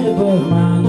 never é mind.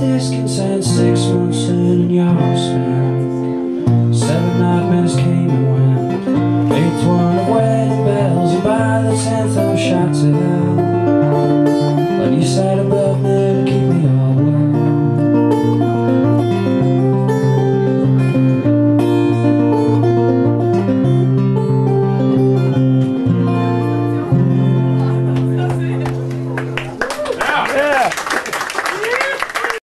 discontent Six months in and y'all spent Seven nightmares came and went. Eighth one of wedding bells And by the tenth I was shot to hell. When you said about